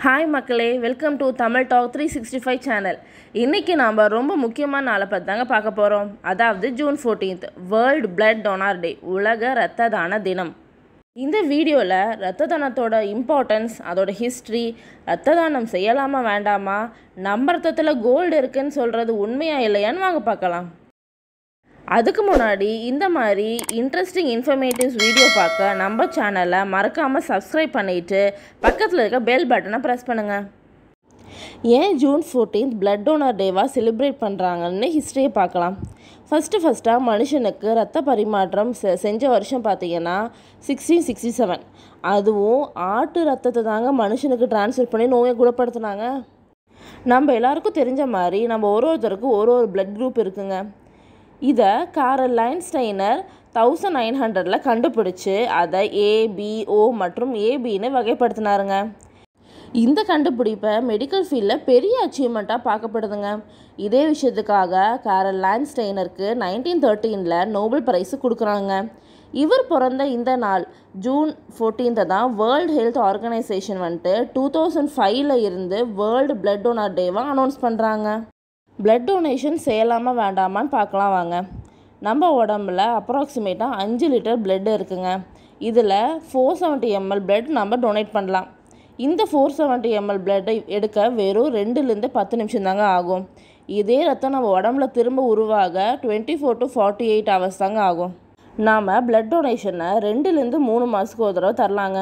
Hi மக்களே. Welcome to Tamil talk three sixty five channel இன்றைக்கி நாம் ரொம்ப முக்கியமான நாளை பற்றி தாங்க பார்க்க போகிறோம் அதாவது June fourteenth world blood donor day உலக இரத்த தான தினம். இந்த வீடியோவில் இரத்த தானத்தோட இம்பார்ட்டன்ஸ் அதோட ஹிஸ்ட்ரி இரத்த தானம் செய்யலாமா வேண்டாமா நம்ம ரத்தத்தில் கோல்டு இருக்குன்னு சொல்கிறது உண்மையா இல்லையான்னு வாங்க பார்க்கலாம். அதுக்கு முன்னாடி இந்த மாதிரி இன்ட்ரெஸ்டிங் இன்ஃபர்மேட்டிவ்ஸ் வீடியோ பார்க்க நம்ம சேனலை மறக்காமல் சப்ஸ்கிரைப் பண்ணிவிட்டு பக்கத்தில் இருக்க பெல் பட்டனை ப்ரெஸ் பண்ணுங்கள் ஏன் ஜூன் ஃபோர்டீன்த் பிளட் டோனர் டேவாக செலிப்ரேட் பண்ணுறாங்கன்னு ஹிஸ்ட்ரியை பார்க்கலாம். ஃபஸ்ட்டு ஃபஸ்ட்டாக மனுஷனுக்கு ரத்த பரிமாற்றம் செ செஞ்ச வருஷம் பார்த்தீங்கன்னா சிக்ஸ்டீன் சிக்ஸ்டி செவன் அதுவும் ஆட்டு ரத்தத்தை தாங்க மனுஷனுக்கு டிரான்ஸ்ஃபர் பண்ணி நோயை குணப்படுத்துனாங்க. நம்ம எல்லாருக்கும் தெரிஞ்ச மாதிரி நம்ம ஒரு ஒருத்தருக்கும் ஒரு ஒரு பிளட் குரூப் இருக்குங்க. இதை காரல் லைன்ஸ்டைனர் தௌசண்ட் நைன் ஹண்ட்ரடில் கண்டுபிடிச்சு அதை ஏபிஓ மற்றும் ஏபின்னு வகைப்படுத்தினாருங்க. இந்த கண்டுபிடிப்பை மெடிக்கல் ஃபீல்டில் பெரிய அச்சீவ்மெண்ட்டாக பார்க்கப்படுதுங்க. இதே விஷயத்துக்காக காரல் லேண்ட்ஸ்டைனருக்கு நைன்டீன் தேர்ட்டீனில் நோபல் பிரைஸு கொடுக்குறாங்க. இவர் பிறந்த இந்த நாள் ஜூன் ஃபோர்டீன்த்தை தான் வேர்ல்டு ஹெல்த் ஆர்கனைசேஷன் வந்துட்டு டூ தௌசண்ட் ஃபைவ்ல இருந்து வேர்ல்டு பிளட் டோனர் டேவாக அனௌன்ஸ் பண்ணுறாங்க பிளட் டொனேஷன் செய்யலாமா வேண்டாமான்னு பார்க்கலாம் வாங்க. நம்ம உடம்புல அப்ராக்சிமேட்டாக அஞ்சு லிட்டர் பிளட் இருக்குங்க. இதில் ஃபோர் செவன்ட்டி எம்எல் பிளட் நம்ம டொனேட் பண்ணலாம். இந்த ஃபோர் செவன்ட்டி எம்எல் பிளட்டை எடுக்க வெறும் ரெண்டுலேருந்து பத்து நிமிஷம் தாங்க ஆகும். இதே ரத்தம் நம்ம உடம்புல திரும்ப உருவாக twenty four to forty eight hours தாங்க ஆகும். நாம் பிளட் டொனேஷனை ரெண்டுலேருந்து மூணு மாதத்துக்கு ஒரு தடவை தரலாங்க.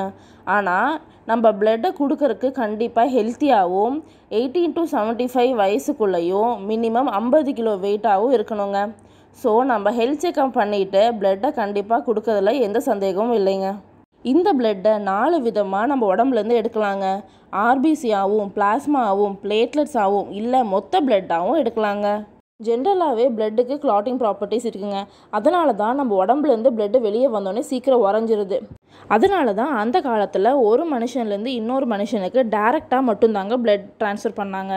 ஆனால் நம்ம பிளட்டை கொடுக்கறக்கு கண்டிப்பாக ஹெல்த்தியாகவும் எயிட்டீன் டு செவன்ட்டி ஃபைவ் வயசுக்குள்ளேயும் மினிமம் ஐம்பது கிலோ வெயிட்டாகவும் இருக்கணுங்க. ஸோ நம்ம ஹெல்த் செக்அப் பண்ணிவிட்டு பிளட்டை கண்டிப்பாக கொடுக்கறதுல எந்த சந்தேகமும் இல்லைங்க. இந்த பிளட்டை நாலு விதமாக நம்ம உடம்புலேருந்து எடுக்கலாங்க. ஆர்பிசியாகவும் பிளாஸ்மாவும் பிளேட்லெட்ஸாகவும் இல்லை மொத்த பிளட்டாகவும் எடுக்கலாங்க. ஜென்ரலாகவே பிளட்டுக்கு கிளாட்டிங் ப்ராப்பர்ட்டிஸ் இருக்குங்க. அதனால தான் நம்ம உடம்புலேருந்து பிளட்டு வெளியே வந்தோடனே சீக்கிரம் உறைஞ்சிருது. அதனால தான் அந்த காலத்தில் ஒரு மனுஷன்லேருந்து இன்னொரு மனுஷனுக்கு டைரெக்டாக மட்டும்தாங்க பிளட் ட்ரான்ஸ்ஃபர் பண்ணாங்க.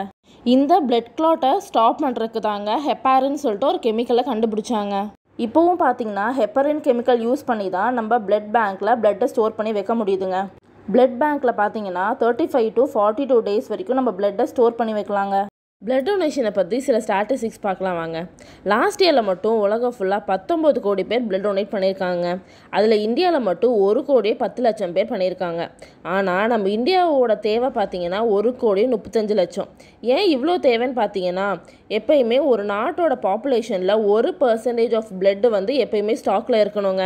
இந்த பிளட் கிளாட்டை ஸ்டாப் பண்ணுறதுக்கு தாங்க ஹெப்பாரின்னு சொல்லிட்டு ஒரு கெமிக்கலை கண்டுபிடிச்சாங்க. இப்போவும் பார்த்தீங்கன்னா ஹெப்பரின் கெமிக்கல் யூஸ் பண்ணி தான் நம்ம பிளட் பேங்க்கில் பிளட்டை ஸ்டோர் பண்ணி வைக்க முடியுதுங்க. பிளட் பேங்க்கில் பார்த்தீங்கன்னா thirty five to forty two days வரைக்கும் நம்ம பிளட்டை ஸ்டோர் பண்ணி வைக்கலாங்க. பிளட் டொனேஷனை பற்றி சில ஸ்டாட்டிஸ்டிக்ஸ் பார்க்கலாம் வாங்க. லாஸ்ட் இயரில் மட்டும் உலகம் ஃபுல்லாக பத்தொம்பது கோடி பேர் பிளட் டொனேட் பண்ணியிருக்காங்க. அதில் இந்தியாவில் மட்டும் ஒரு கோடியே பத்து லட்சம் பேர் பண்ணியிருக்காங்க. ஆனால் நம்ம இந்தியாவோட தேவை பார்த்தீங்கன்னா ஒரு கோடி முப்பத்தஞ்சு லட்சம். ஏன் இவ்வளோ தேவைன்னு பார்த்தீங்கன்னா எப்பயுமே ஒரு நாட்டோட பாப்புலேஷனில் ஒரு பர்சன்டேஜ் ஆஃப் பிளட்டு வந்து எப்பயுமே ஸ்டாக்கில் இருக்கணுங்க.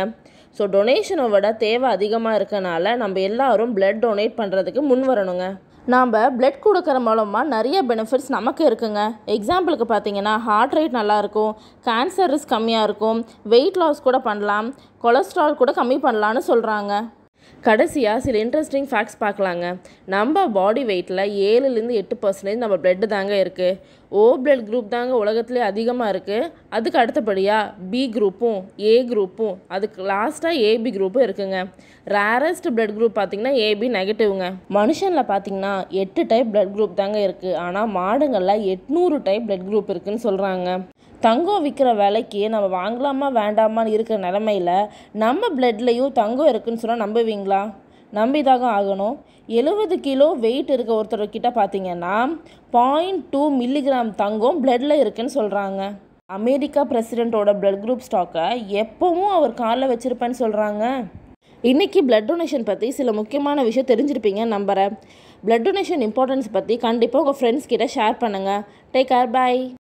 ஸோ டொனேஷனை விட தேவை அதிகமாக இருக்கனால நம்ம எல்லாரும் பிளட் டொனேட் பண்ணுறதுக்கு முன் வரணுங்க நாம் பிளட் கொடுக்குற மூலமாக நிறைய பெனிஃபிட்ஸ் நமக்கு இருக்குங்க. எக்ஸாம்பிளுக்கு பார்த்தீங்கன்னா ஹார்ட் ரேட் நல்லாயிருக்கும் கேன்சர் ரிஸ்க் கம்மியாக இருக்கும் வெயிட் லாஸ் கூட பண்ணலாம் கொலஸ்ட்ரால் கூட கம்மி பண்ணலான்னு சொல்கிறாங்க கடைசியாக சில இன்ட்ரெஸ்டிங் ஃபேக்ட்ஸ் பார்க்கலாங்க. நம்ம பாடி வெயிட்டில் ஏழுலேருந்து எட்டு பர்சன்டேஜ் நம்ம பிளட்டு தாங்க இருக்குது ஓ பிளட் குரூப் தாங்க உலகத்துலேயே அதிகமாக இருக்குது அதுக்கு அடுத்தபடியாக பி குரூப்பும் ஏ குரூப்பும் அதுக்கு லாஸ்ட்டாக ஏபி குரூப்பும் இருக்குங்க. ரேரஸ்ட் பிளட் குரூப் பார்த்திங்கன்னா ஏபி நெகட்டிவ்ங்க மனுஷனில் பார்த்தீங்கன்னா எட்டு டைப் பிளட் குரூப் தாங்க இருக்குது ஆனால் மாடுங்களில் எட்நூறு டைப் பிளட் குரூப் இருக்குதுன்னு சொல்கிறாங்க தங்கம் விற்கிற விலைக்கு நம்ம வாங்கலாமா வேண்டாமான்னு இருக்கிற நிலமையில் நம்ம பிளட்லேயும் தங்கம் இருக்குன்னு சொன்னால் நம்புவீங்களா? நம்பிதாக ஆகணும். எழுபது கிலோ வெயிட் இருக்க ஒருத்தர்கிட்ட பார்த்தீங்கன்னா பாயிண்ட் டூ மில்லிகிராம் தங்கம் பிளட்டில் இருக்குன்னு சொல்கிறாங்க அமெரிக்கா பிரசிடெண்ட்டோட பிளட் குரூப் ஸ்டாக்கை எப்போவும் அவர் காலில் வச்சுருப்பேன்னு சொல்கிறாங்க இன்றைக்கி பிளட் டொனேஷன் பற்றி சில முக்கியமான விஷயம் தெரிஞ்சிருப்பீங்க நம்புகிறேன் பிளட் டொனேஷன் இம்பார்ட்டன்ஸ் பற்றி கண்டிப்பாக உங்கள் ஃப்ரெண்ட்ஸ் கிட்ட ஷேர் பண்ணுங்கள் டேக் கேர் பாய்